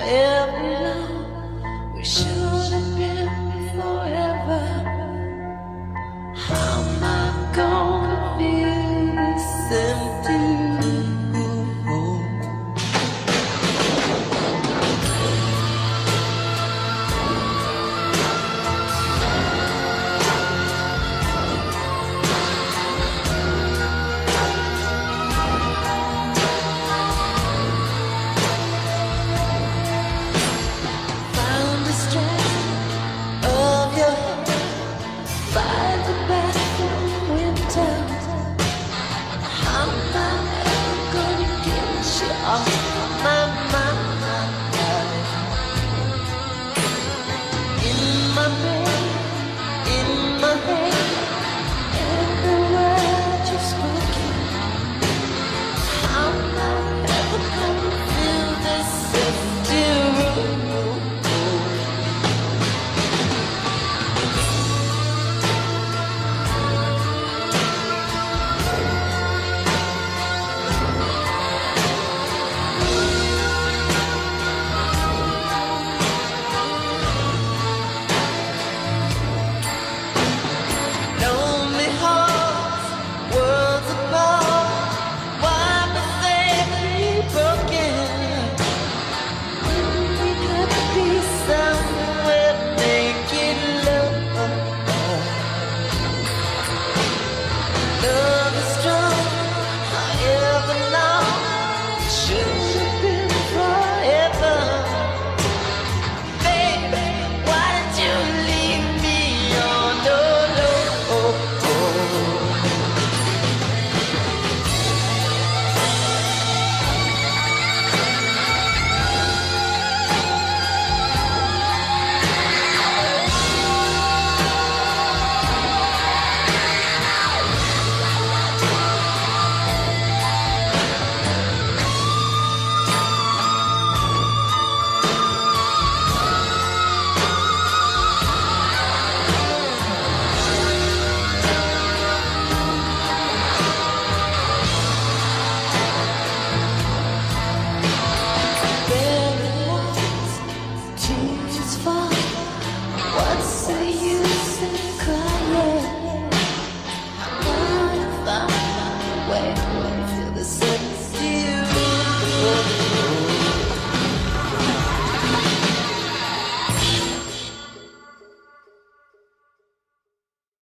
hell